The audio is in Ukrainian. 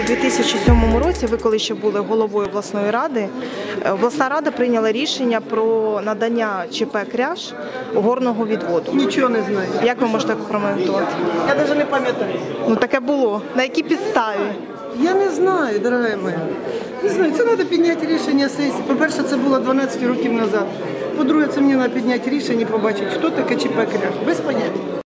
у 2007 році, ви коли ще були головою обласної ради, е, обласна рада прийняла рішення про надання ЧП Кряж горного відводу. Нічого не знаю. Як ви можете прокоментувати? Я навіть не пам'ятаю. Ну таке було. На якій підставі? Я не знаю, дорога моя. Не знаю, це треба підняти рішення сесії. По-перше, це було 12 років назад. По-друге, це мені треба підняти рішення і побачити, хто таке ЧП Кряж. Без поняття.